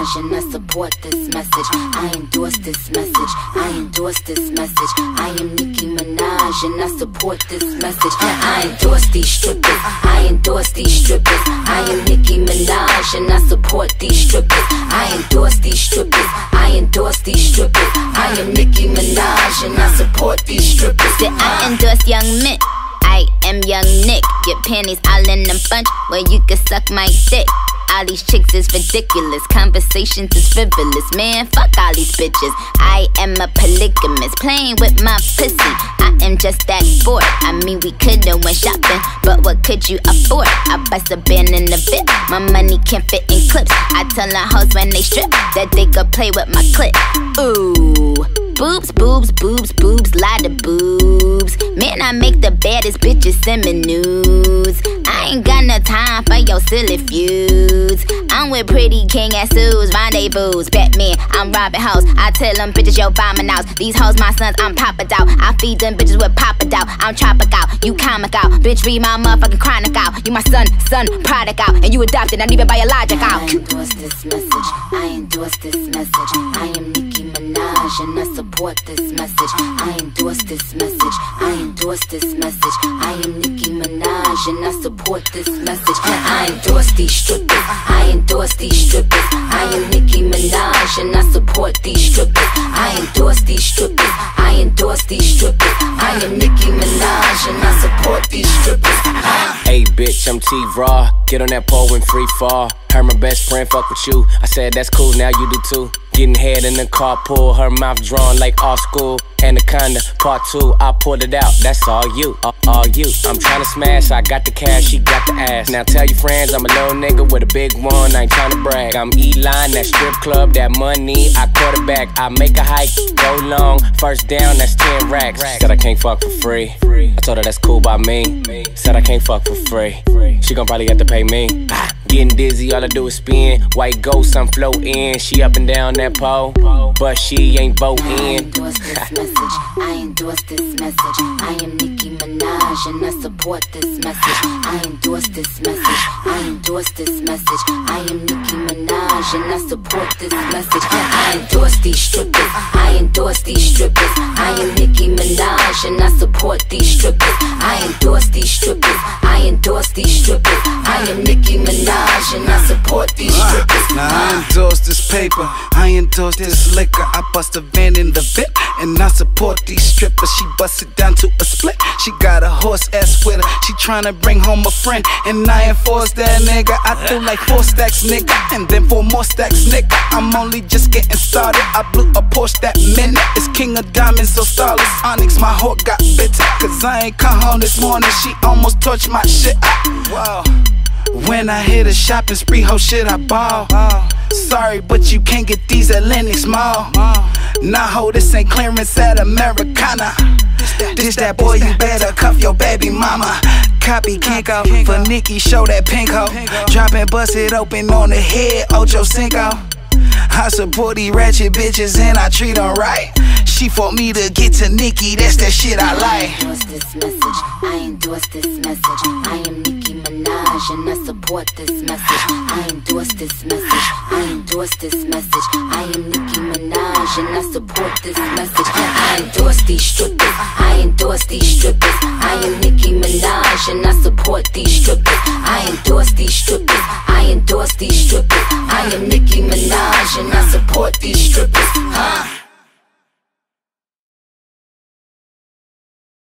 And I support this message. I endorse this message. I endorse this message. I am Nicki Minaj and I support this message. I endorse these strippers. I endorse these strippers. I am Nicki Minaj and I support these strippers. I endorse these strippers. I endorse these strippers. I am Nicki Minaj and I support these strippers. I endorse young men. I am young Nick. Get panties all in a bunch where you can suck my dick. All these chicks is ridiculous. Conversations is frivolous. Man, fuck all these bitches. I am a polygamist. Playing with my pussy. I am just that bored. I mean, we could've went shopping, but what could you afford? I bust a band in the VIP. My money can't fit in clips. I tell the hoes when they strip that they could play with my clip. Ooh. Boobs, boobs, boobs, boobs, lot of boobs. Man, I make the baddest bitches send me nudes. I ain't got no time for your silly feuds. I'm with pretty king and Sue's rendezvous. Batman, I'm robbing hoes. I tell them bitches, yo, my house. These hoes, my sons, I'm Papa Dow. I feed them bitches with Papa Dow. I'm tropic out, you comic out. Bitch, read my motherfucking chronic out. You my son, son, product out. And you adopted, not even biological. I support this message. I endorse this message. I endorse this message. I am Nicki Minaj and I support this message. I endorse these strippers. I endorse these strippers. I am Nicki Minaj and I support these strippers. I endorse these strippers. I endorse these strippers. I am Nicki Minaj and I support these strippers. Hey bitch, I'm T Raw. Get on that pole and free fall. Heard my best friend fuck with you. I said that's cool, now you do too. Getting head in the carpool, her mouth drawn like all school. Anaconda, part two, I pulled it out. That's all you, all, all you. I'm tryna smash, I got the cash, she got the ass. Now tell your friends I'm a little nigga with a big one, I ain't tryna brag. I'm E-line, that strip club, that money, I quarterback. I make a hike, go long, first down, that's 10 racks. Said I can't fuck for free. I told her that's cool by me. Said I can't fuck for free. She gon' probably have to pay me. Ah, getting dizzy, all I do is spin. White ghost, I'm floating. She up and down that pole, but she ain't I voting. endorse this message. I endorse this message. I am Nicki Minaj and I support this message. I endorse this message. I endorse this message. I am Nicki Minaj and I support this message. I endorse these strippers. I endorse these strippers. I am Nicki Minaj and I support these strippers. I endorse these strippers. I endorse these strippers. I am Nicki Minaj and I support these strippers. Now I endorse this paper, I endorse this liquor. I bust a van in the VIP, and I support these strippers. She bust it down to a split. She got a horse ass with her. She tryna bring home a friend, and I enforce that nigga. I threw like four stacks, nigga, and then four more stacks, nigga. I'm only just getting started. I blew a Porsche that minute. It's King of Diamonds, so starless. Onyx, my heart got bitter. Cause I ain't come home this morning. She almost touched my shit. Wow. When I hit a shopping spree, ho shit, I ball. Sorry, but you can't get these at Lenox Mall. Nah, ho, this ain't clearance at Americana. This that boy, you better cuff your baby mama. Copy Kinko for Nicki, show that pink hoe. Drop and bust it open on the head, Ocho Cinco. I support these ratchet bitches and I treat them right. She fought me to get to Nicki, that's that shit I like. I endorse this message. I endorse this message. I am Nicki Minaj and I support this message. I endorse this message. I endorse this message. I am Nicki Minaj and I support this message. I endorse these strippers. I endorse these strippers. I am Nicki Minaj and I support these strippers. I endorse these strippers. I endorse these strippers. I am Nicki Minaj and I support these strippers. Huh?